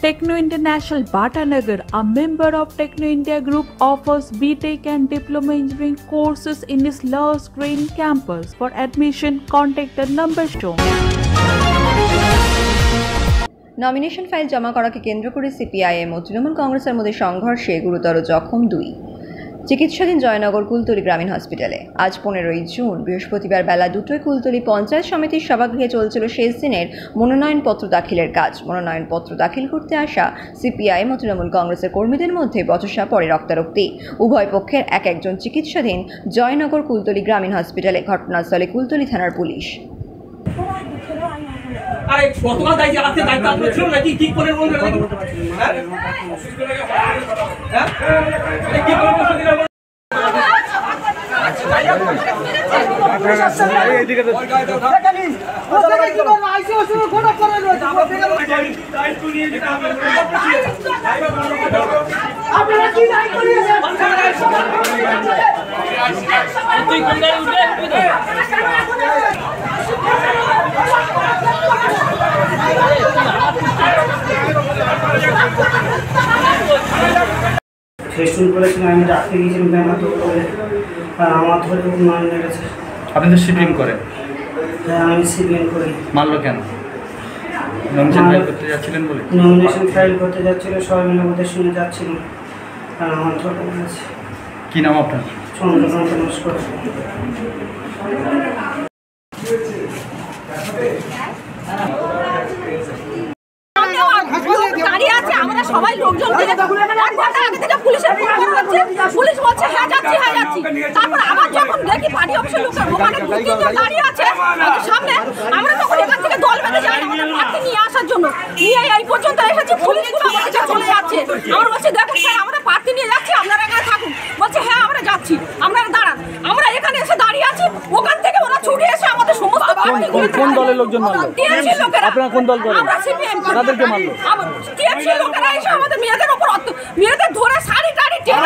Techno International Bhatanagar, a member of Techno India Group, offers BTEC and Diploma Engineering courses in its Love Green campus. For admission, contact the number shown. Nomination file জমা করাকে কেন্দ্র করে CPIM ও তৃণমূল কংগ্রেসের মধ্যে সংঘর্ষে গুরুতর জখম দুই চিকিৎসাধীন জয়নগর কুলতলি গ্রামীণ হসপিটালে। আজ পনেরোই জুন, বৃহস্পতিবার বেলা দুটোয় কুলতলি পঞ্চায়েত সমিতির সভাগৃহে চলছিল শেষ দিনের মনোনয়নপত্র দাখিলের কাজ। মনোনয়নপত্র দাখিল করতে আসা সিপিআইএম ও তৃণমূল কংগ্রেসের কর্মীদের মধ্যে বচসা পরে রক্তারক্তি। উভয় পক্ষের এক একজন চিকিৎসাধীন জয়নগর কুলতলি গ্রামীণ হসপিটালে ঘটনাস্থলে কুলতলি থানার পুলিশ। আরে গতকাল দায়িত্ব আজকে দায়িত্ব আপনার ছিল নাকি ঠিক করে বলুন হ্যাঁ হ্যাঁ দায়িত্ব নিয়ে আপনারা কি দায়িত্ব নিয়েছেন তুই কোন গাড়ি উঠে তুই তো আমি রাখতে গিয়েছিলাম তো করে আর আমার ধরে লেগেছে আপনি তো সিপিএম করেন। হ্যাঁ আমি সিপিএম করি। মানলো কেন? নমিনেশন ফাইল করতে যাচ্ছিলেন বলে। নমিনেশন ফাইল করতে যাচ্ছিল সবাই মিলে ওদের শুনে যাচ্ছিল। আর আমার ধরে লেগেছে কি নাম আপনার চন্দ্রকান্ত নস্কর দাঁড়িয়ে আছে আমরা সবাই লোকজন মিলে এক ঘণ্টা আগে থেকে পুলিশের ফোন পুলিশ বলছে হ্যাঁ যাচ্ছি হ্যাঁ যাচ্ছি। তারপর আবার যখন দেখি পার্টি অফিসের লোকের ওখানে দু তিনজন দাঁড়িয়ে আছে ওদের সামনে আমরা তখন এখান থেকে দল বেঁধে যাই আমাদের প্রার্থী নিয়ে আসার জন্য। নিয়ে এই পর্যন্ত এসেছি পুলিশগুলো আমাদের কাছে চলে যাচ্ছে। আমরা বলছি দেখুন স্যার আমরা প্রার্থী নিয়ে যাচ্ছি আপনারা এখানে থাকুন। বলছে হ্যাঁ আমরা যাচ্ছি আপনারা দাঁড়ান। আমরা এখানে এসে দাঁড়িয়ে আছি ওখান থেকে ওরা ছুটে এসে আমাদের সমস্ত কোন দলের লোকজন মারলো? আপনারা কোন দল করেন? আমরা মারলো? টিএমসি লোকেরা এসে আমাদের মেয়েদের উপর মেয়েদের ধরে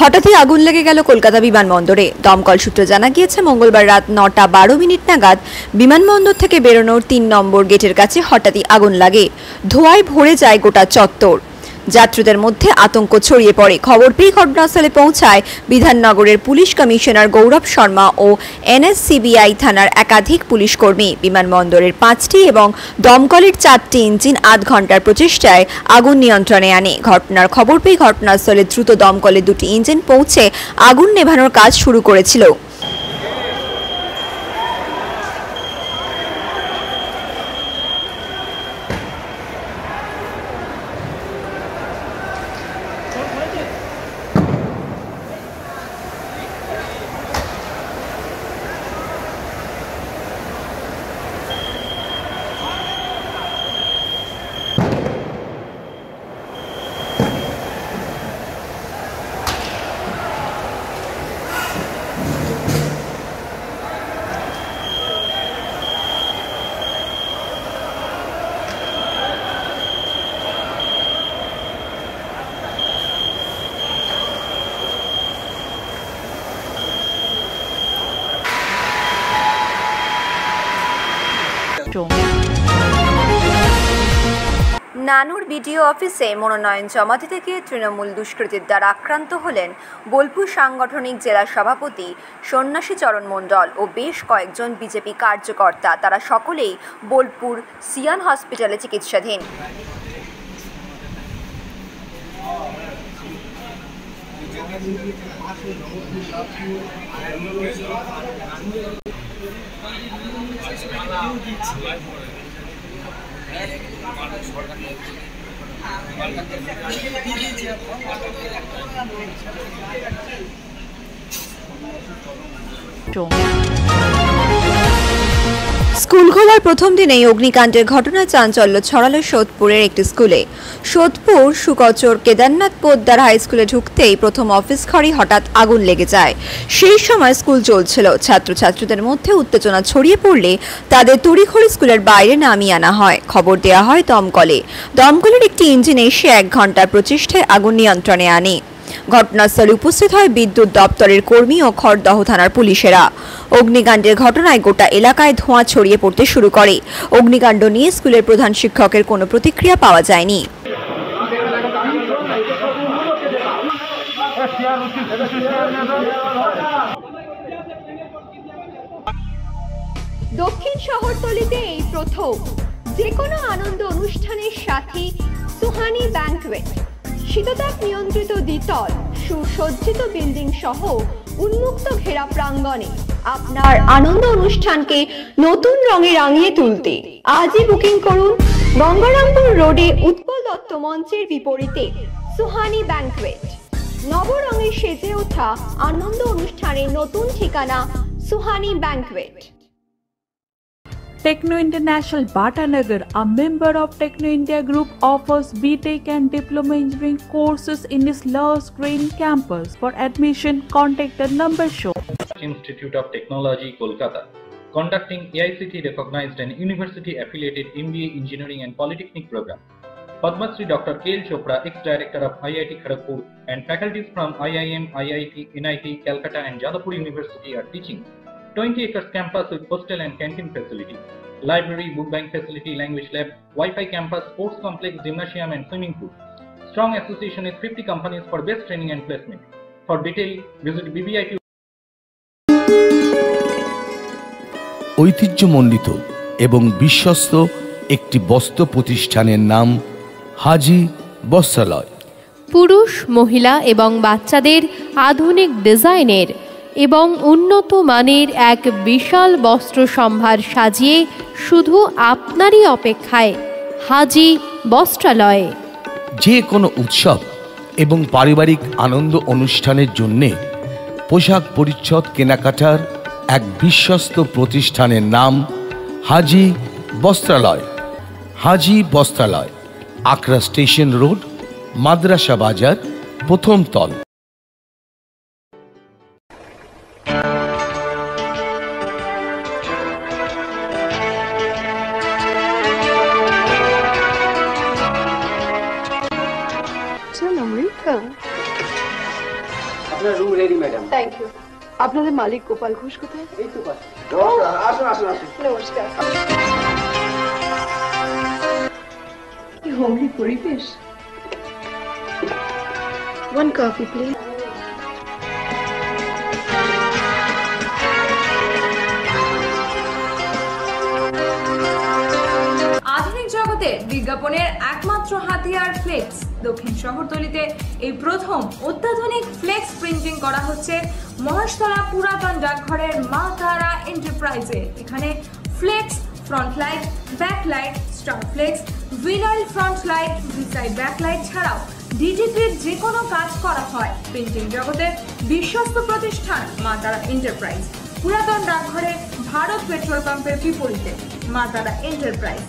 হঠাৎই আগুন লেগে গেল কলকাতা বিমানবন্দরে। দমকল সূত্রে জানা গিয়েছে, মঙ্গলবার রাত নটা বারো মিনিট নাগাদ বিমানবন্দর থেকে বেরোনোর তিন নম্বর গেটের কাছে হঠাৎই আগুন লাগে। ধোঁয়ায় ভরে যায় গোটা চত্বর। যাত্রীদের মধ্যে আতঙ্ক ছড়িয়ে পড়ে। খবর পেয়ে ঘটনাস্থলে পৌঁছায় বিধাননগরের পুলিশ কমিশনার গৌরব শর্মা ও এনএসসিবিআই থানার একাধিক পুলিশ কর্মী। বিমানবন্দরের পাঁচটি এবং দমকলের চারটি ইঞ্জিন আধ ঘণ্টার প্রচেষ্টায় আগুন নিয়ন্ত্রণে আনে। ঘটনার খবর পেয়ে ঘটনাস্থলে দ্রুত দমকলের দুটি ইঞ্জিন পৌঁছে আগুন নেভানোর কাজ শুরু করেছিল। নানুর বিডিও অফিসে মনোনয়ন জমা দিতে গিয়ে তৃণমূল দুষ্কৃতীর দ্বারা আক্রান্ত হলেন বোলপুর সাংগঠনিক জেলা সভাপতি সন্ন্যাসী চরণ মণ্ডল ও বেশ কয়েকজন বিজেপি কার্যকর্তা। তারা সকলেই বোলপুর সিয়ান হসপিটালে চিকিৎসাধীন। 中 স্কুল খোলার প্রথম দিনেই অগ্নিকাণ্ডের ঘটনায় চাঞ্চল্য ছড়ালো সোদপুরের একটি স্কুলে। সোদপুর সুকচর কেদারনাথ পোদ্দার হাই স্কুলে ঢুকতেই প্রথম অফিস ঘরে হঠাৎ আগুন লেগে যায়। সেই সময় স্কুল চলছিল। ছাত্রছাত্রীদের মধ্যে উত্তেজনা ছড়িয়ে পড়লে তাদের তড়িঘড়ি স্কুলের বাইরে নামিয়ে আনা হয়। খবর দেওয়া হয় দমকলে। দমকলের একটি ইঞ্জিন এসে এক ঘণ্টার প্রচেষ্টায় আগুন নিয়ন্ত্রণে আনে। ঘটনাস্থলে উপস্থিত হয় বিদ্যুৎ দপ্তরের কর্মী ও খড়দহ থানার পুলিশেরা। অগ্নিকাণ্ডের ঘটনায় গোটা এলাকায় ধোঁয়া ছড়িয়ে পড়তে শুরু করে। অগ্নিকাণ্ড নিয়ে স্কুলের প্রধান শিক্ষকের কোনো প্রতিক্রিয়া পাওয়া যায়নি। দক্ষিণ শহরতলিতে এই প্রথম। যে কোনো আনন্দ অনুষ্ঠানের সাথে সুহানি ব্যাংকোয়েট। শীততাপ নিয়ন্ত্রিত দ্বিতল, সুসজ্জিত বিল্ডিং সহ উন্মুক্ত ঘেরা প্রাঙ্গণে আপনার আনন্দ অনুষ্ঠানকে নতুন রঙে রাঙিয়ে তুলতে আজই বুকিং করুন গঙ্গারামপুর রোডে উৎপল দত্ত মঞ্চের বিপরীতে সুহানি ব্যাংকোয়েট নবরঙে সেজে ওঠা আনন্দ অনুষ্ঠানের নতুন ঠিকানা Suhani banquet Techno International Bhatanagar, a member of Techno India Group, offers BTEC and Diploma Engineering courses in its Lush Green campus. For admission, contact the number shown. Institute of Technology, Kolkata, conducting AICT recognized and university affiliated MBA Engineering and Polytechnic program. Padma Dr. Kail Chopra, ex-director of IIT Kharagpur, and faculties from IIM, IIT, NIT, Calcutta, and Jadavpur University are teaching. 20 acres campus with hostel and canteen facility, library, book bank facility, language lab, Wi-Fi campus, sports complex, gymnasium, and swimming pool. Strong association with 50 companies for best training and placement. For detail, visit BBIT ঐতিহ্যমণ্ডিত এবং বিশ্বস্ত একটি বস্ত্র প্রতিষ্ঠানের নাম হাজি বস্ত্রালয় পুরুষ মহিলা এবং বাচ্চাদের আধুনিক ডিজাইনের এবং উন্নত মানের এক বিশাল বস্ত্র সম্ভার সাজিয়ে শুধু আপনারই অপেক্ষায় হাজি বস্ত্রালয়ে। যে কোনো উৎসব এবং পারিবারিক আনন্দ অনুষ্ঠানের জন্যে পোশাক পরিচ্ছদ কেনাকাটার এক বিশ্বস্ত প্রতিষ্ঠানের নাম হাজি বস্ত্রালয়। হাজি বস্ত্রালয় আকরা স্টেশন রোড, মাদ্রাসা বাজার, প্রথম তল। Ready madam. থ্যাংক ইউ আপনাদের মালিক গোপাল ঘোষ কোথায়? এই তো পাশে। নমস্কার আসুন আসুন আসুন। নমস্কার। কি হোমলি পরিবেশ। ওয়ান কফি প্লিজ আধুনিক জগতে বিজ্ঞাপনের একমাত্র হাতিয়ার ফ্লেক্স দক্ষিণ শহরতলিতে এই প্রথম অত্যাধুনিক ফ্লেক্স প্রিন্টিং করা হচ্ছে মহেশতলা পুরাতন ডাকঘরের মা তারা এন্টারপ্রাইজে। এখানে flex, front light, back light, star flex, vinyl front light beside back light ছাড়াও ডিজিপির যে কোনো কাজ করা হয়। প্রিন্টিং জগতে বিশ্বস্ত প্রতিষ্ঠান মা তারা এন্টারপ্রাইজ। পুরাতন ডাকঘরে ভারত পেট্রোল পাম্পের বিপরীতে মা তারা এন্টারপ্রাইজ।